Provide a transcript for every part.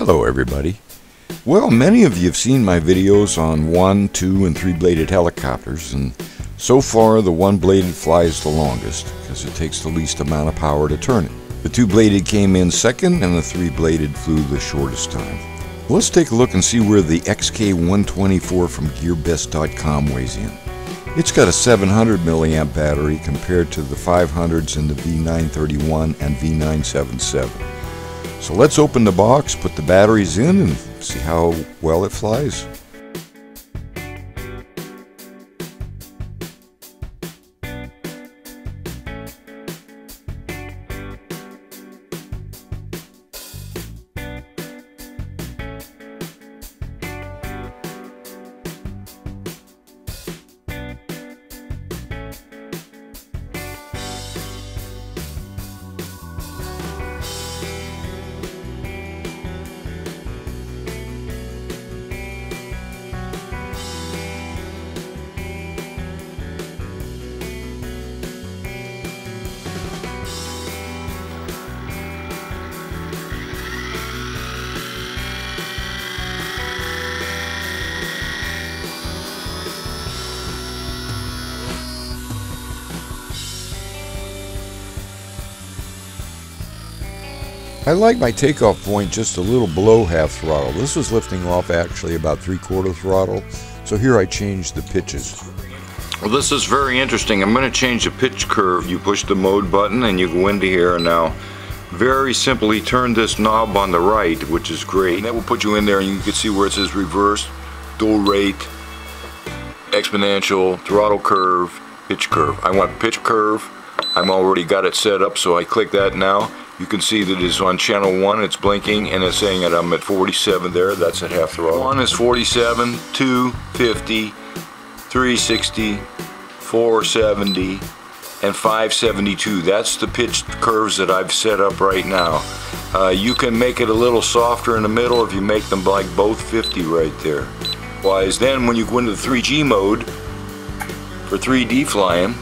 Hello everybody. Well, many of you have seen my videos on one, two, and three bladed helicopters and so far the one bladed flies the longest because it takes the least amount of power to turn it. The two bladed came in second and the three bladed flew the shortest time. Let's take a look and see where the XK124 from GearBest.com weighs in. It's got a 700 milliamp battery compared to the 500s in the V931 and V977. So let's open the box, put the batteries in, and see how well it flies. I like my takeoff point just a little below half throttle. This was lifting off actually about three quarter throttle. So here I changed the pitches. Well, this is very interesting. I'm going to change the pitch curve. You push the mode button and you go into here and now very simply turn this knob on the right, which is great. And that will put you in there and you can see where it says reverse, dual rate, exponential, throttle curve, pitch curve. I want pitch curve. I've already got it set up so I click that now you can see that it's on channel 1, it's blinking, and it's saying that I'm at 47 there, that's at half throttle. 1 is 47, 2, 50, 360, 470, and 572. That's the pitch curves that I've set up right now. Uh, you can make it a little softer in the middle if you make them like both 50 right there. Wise then when you go into the 3D mode for 3D flying,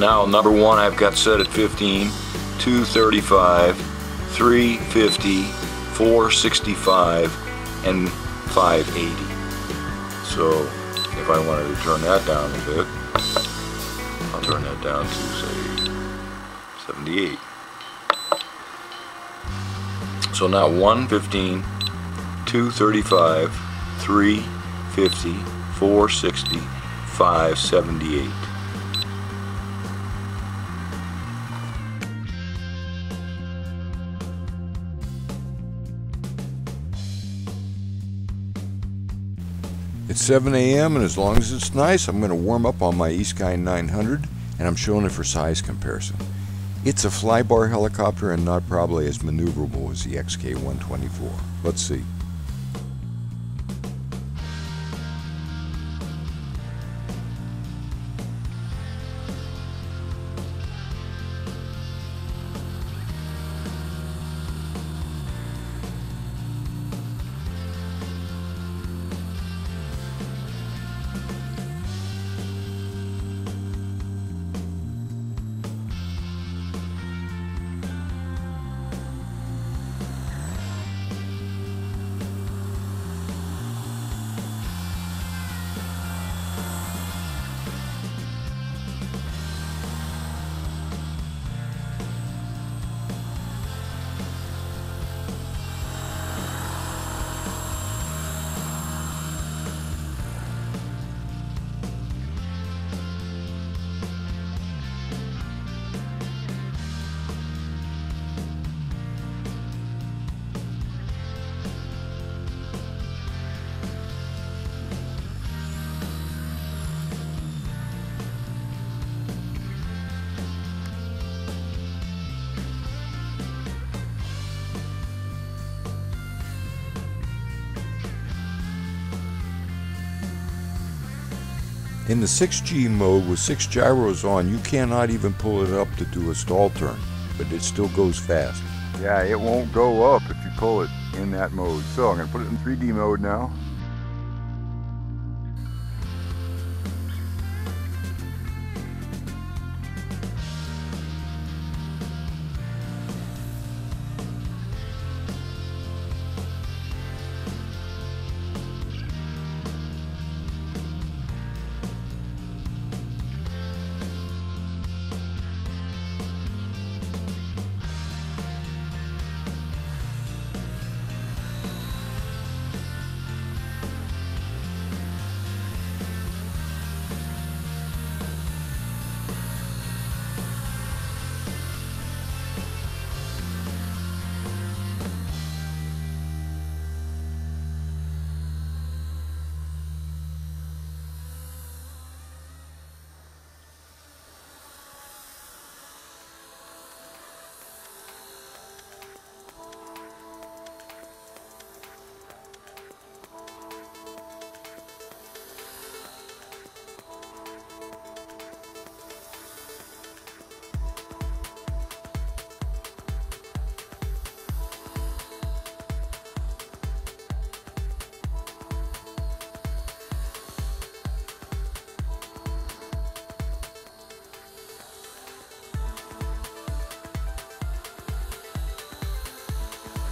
now number one I've got set at 15, 235, 350, 465, and 580. So if I wanted to turn that down a bit, I'll turn that down to say 78. So now 115, 235, 350, 460, 578. It's 7 a.m. and as long as it's nice, I'm going to warm up on my eSky 900 and I'm showing it for size comparison. It's a flybar helicopter and not probably as maneuverable as the XK124. Let's see. In the 6G mode with 6 gyros on, you cannot even pull it up to do a stall turn, but it still goes fast. Yeah, it won't go up if you pull it in that mode. So I'm going to put it in 3D mode now.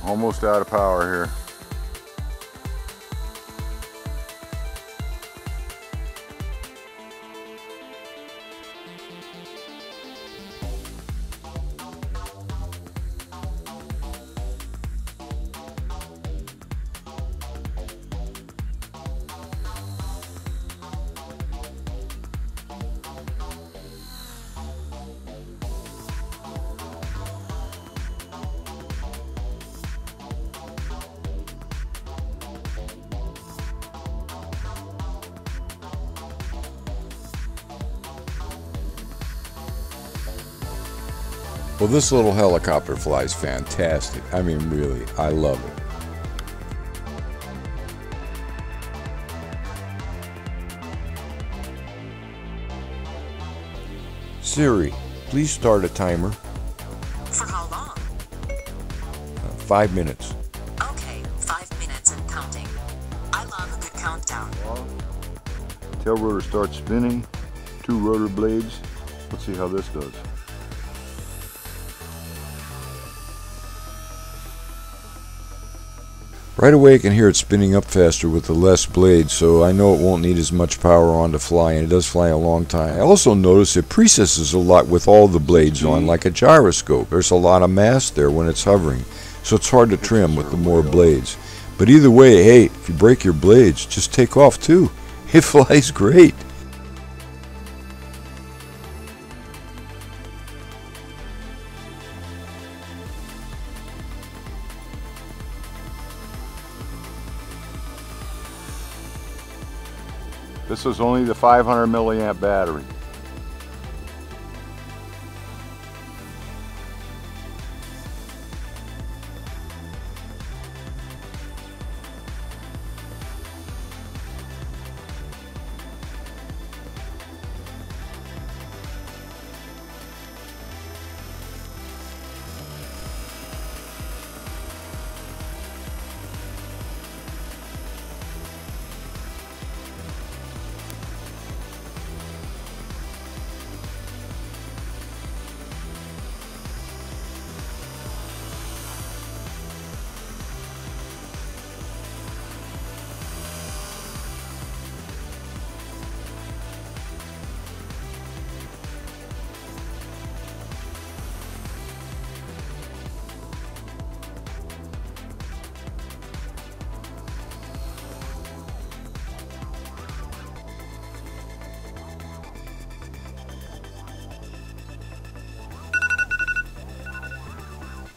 Almost out of power here. Well, this little helicopter flies fantastic. I mean, really, I love it. Siri, please start a timer. For how long? Uh, five minutes. Okay, five minutes and counting. I love a good countdown. Tail rotor starts spinning. Two rotor blades. Let's see how this does. Right away I can hear it spinning up faster with the less blades, so I know it won't need as much power on to fly, and it does fly a long time. I also notice it precesses a lot with all the blades on, mm-hmm. like a gyroscope. There's a lot of mass there when it's hovering, so it's hard to trim with the more blades. But either way, hey, if you break your blades, just take off too. It flies great. This is only the 500 milliamp battery.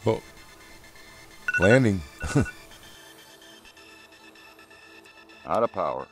Oh, landing. Out of power.